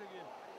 again.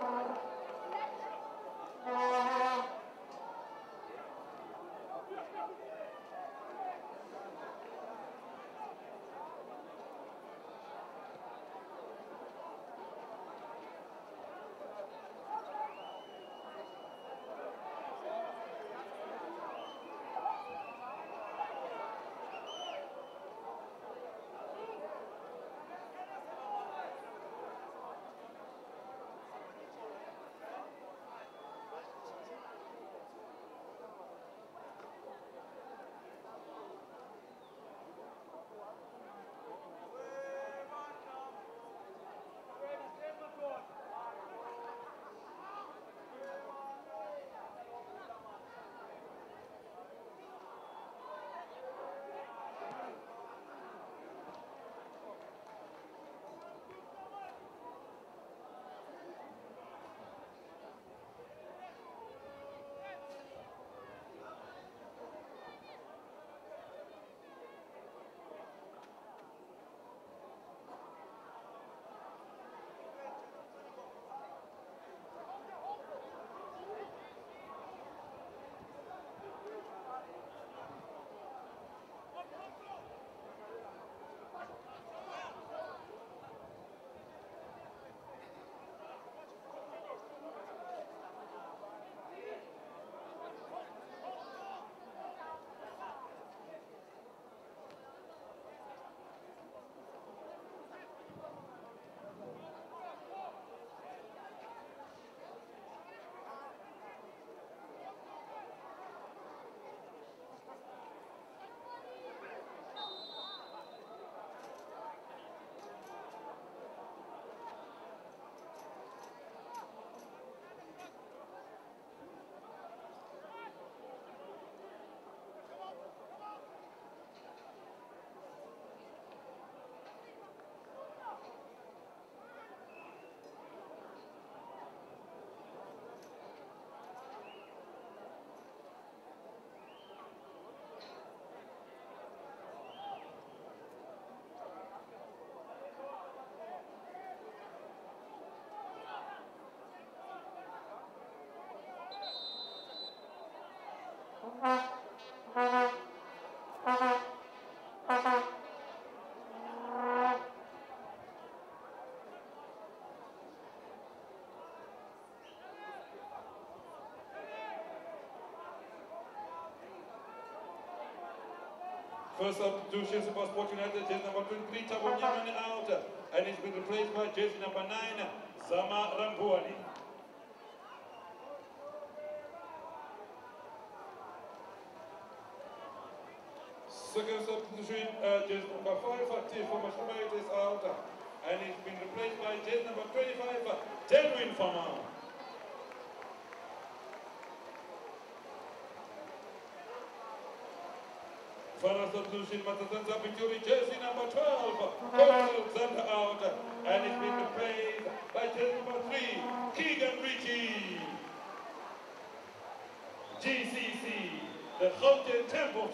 Thank you. First substitution for Sport United, jersey number 23, Thabo Mnyamane out, and he's been replaced by jersey number 9, Sama Rambuani. 5, Tifu Mashumayit is out. And he's been replaced by jersey number 25, Telwin Fama. Final substitution, Matasanza Pituri, jersey number 12, Alexander out, and it's been replaced by jersey number 3, Keegan Ritchie. GCC, the Gauteng Temple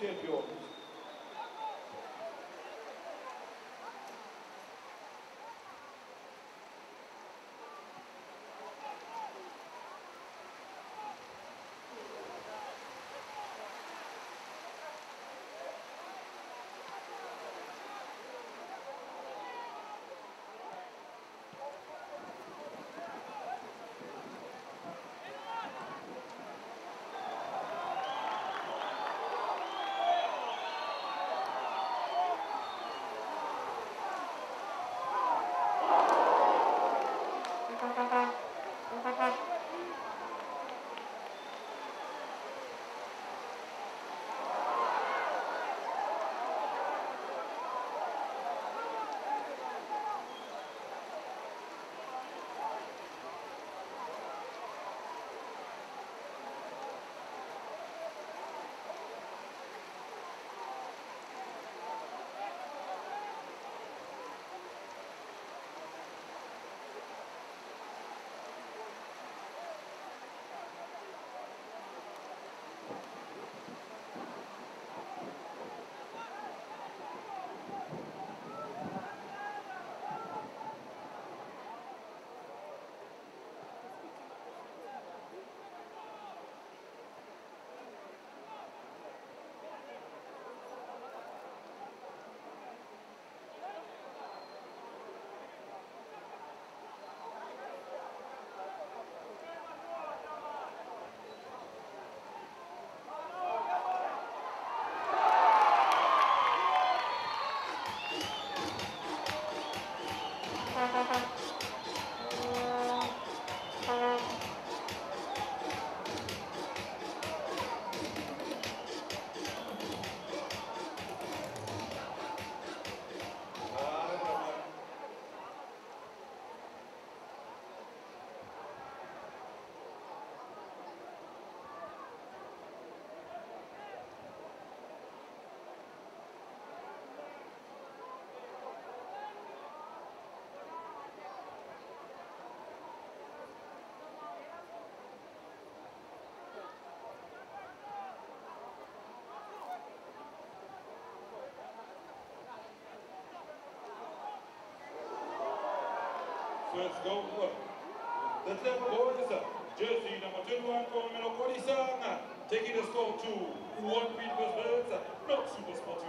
champions. First goal, the left goal is jersey number 21, Komelo Kolisanga, taking the score to 1 Petersburg, uh, not Super Sport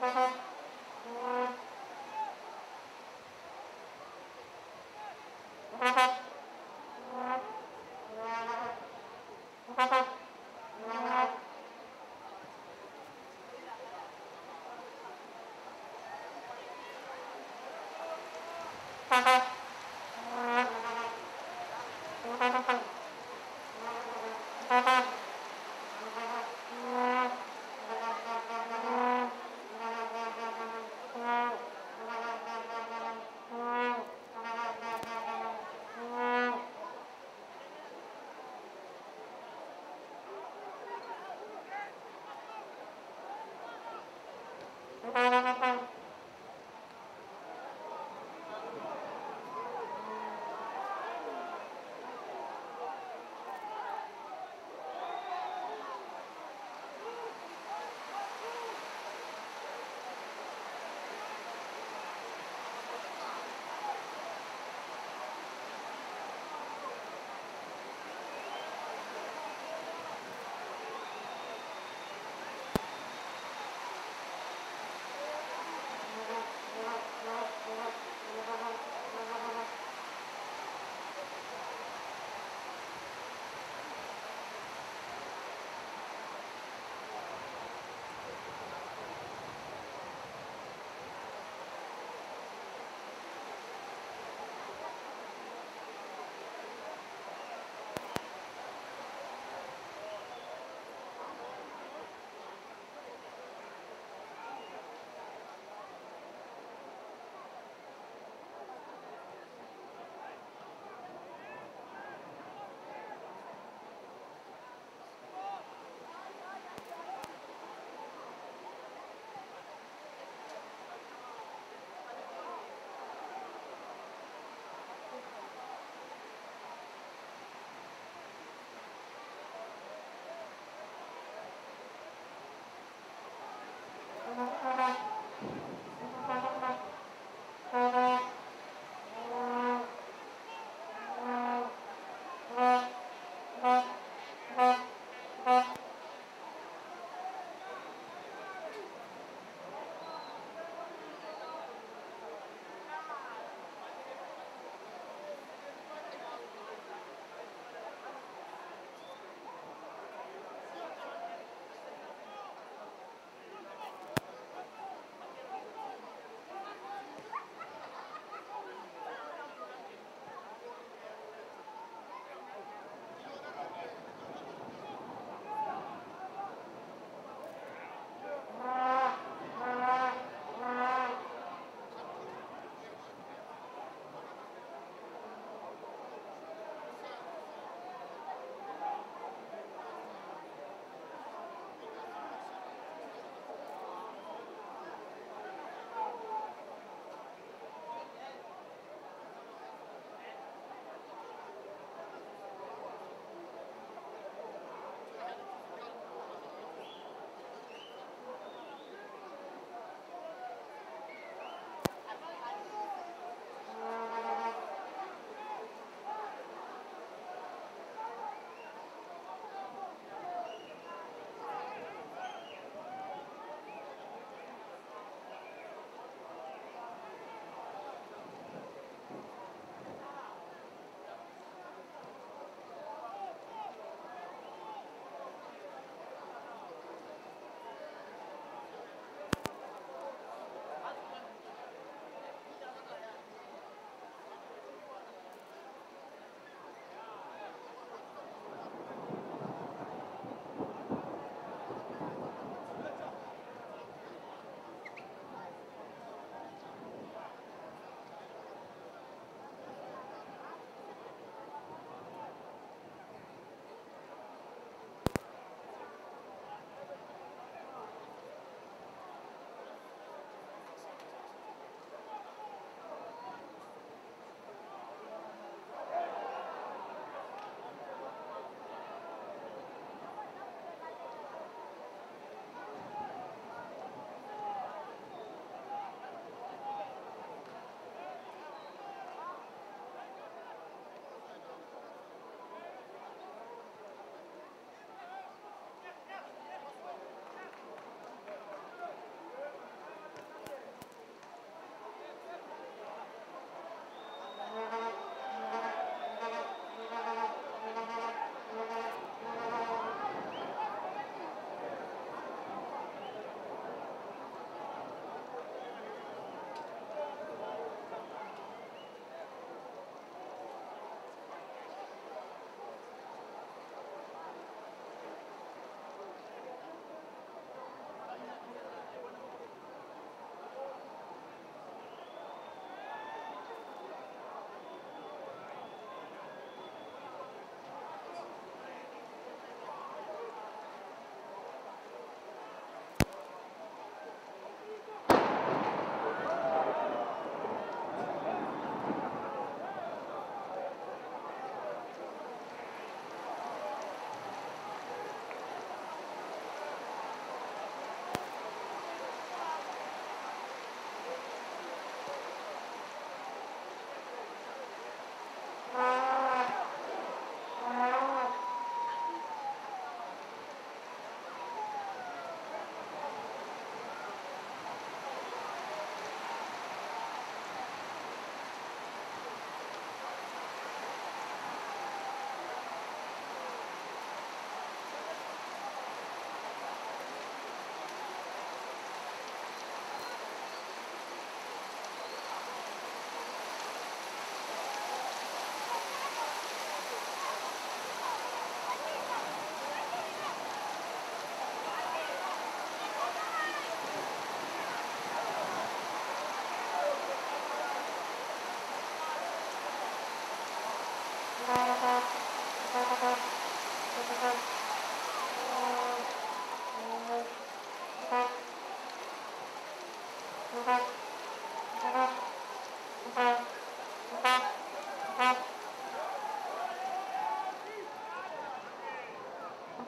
Ha ha.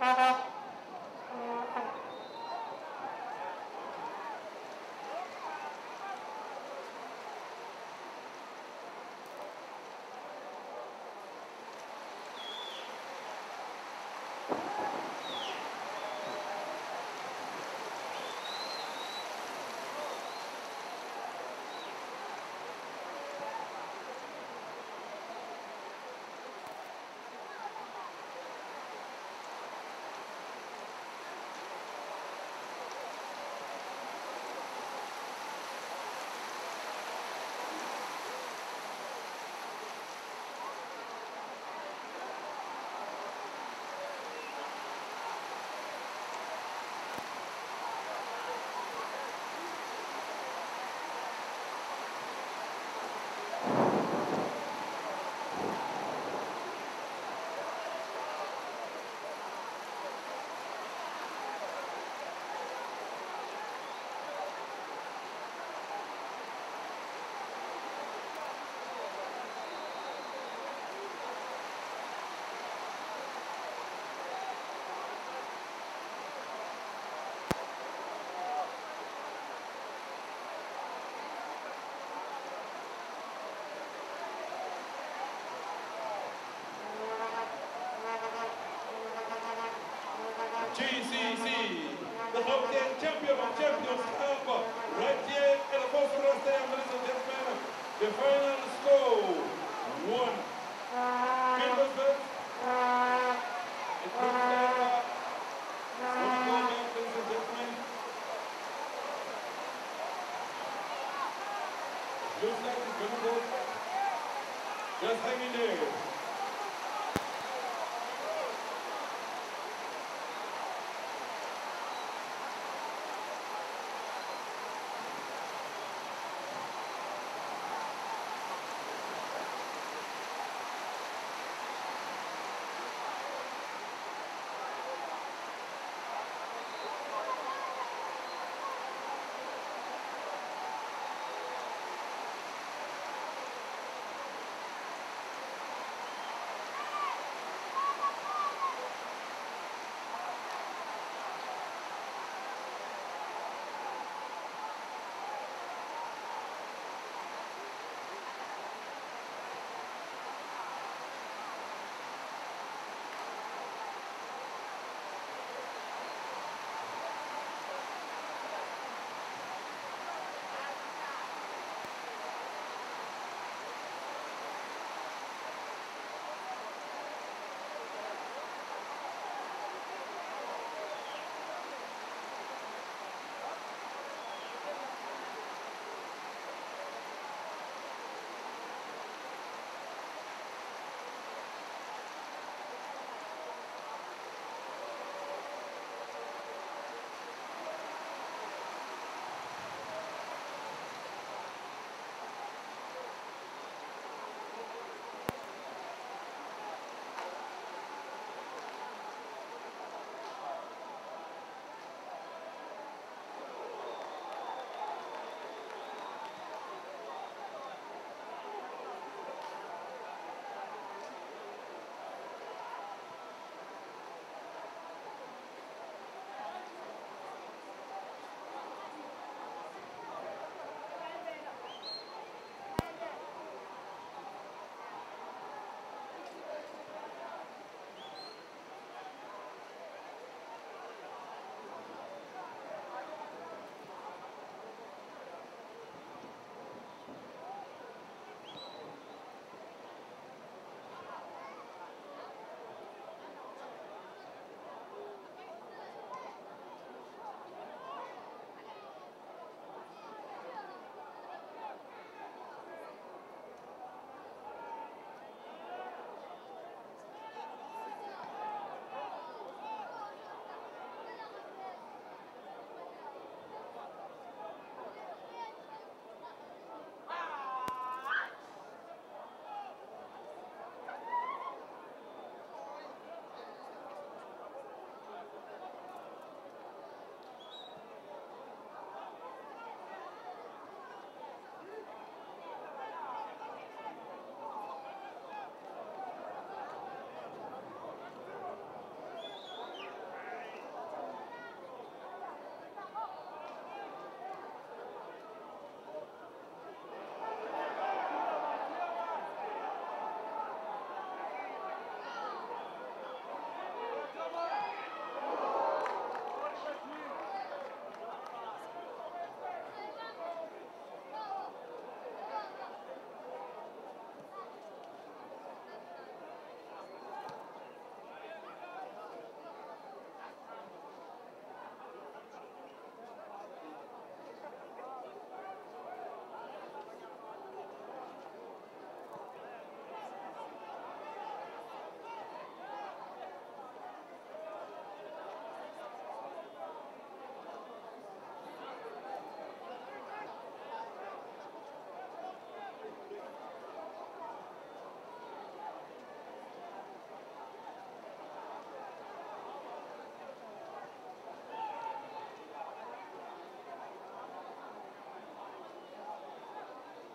Ha ha ha! The final score, one.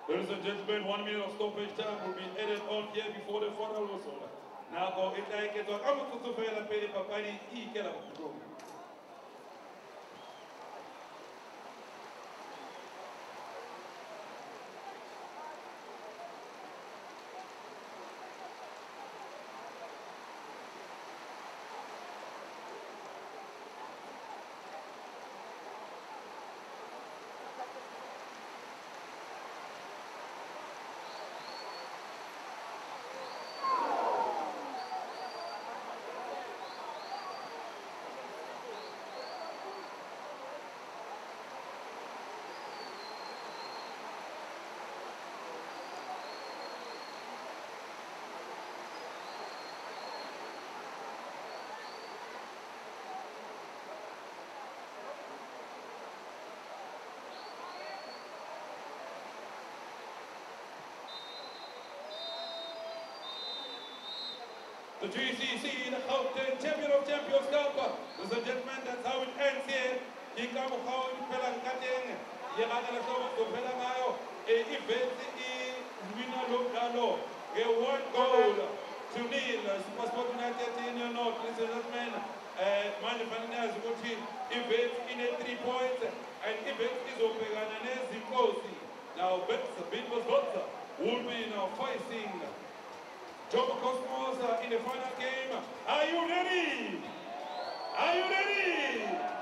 Ladies and gentlemen, one minute of stoppage time will be added on here before the final whistle. Nako itaeketwa kama kutufela pele papani hii kela The GCC, the Gauteng Champion of Champions Cup. Ladies and gentlemen, that's how it ends here. Ika mukhawa iphela nkateng. Yekagala hlobo sophela ngayo. E-event i-wina lo mdlalo nge-one goal to nil. SuperSport United in your note, ladies and gentlemen. Uh, Manje fanele ukuthi event ine-three points and event izobhekana nezinkosi. Now, Bitbos Botza will be now facing Jomo Cosmos in the final game. Are you ready? Are you ready?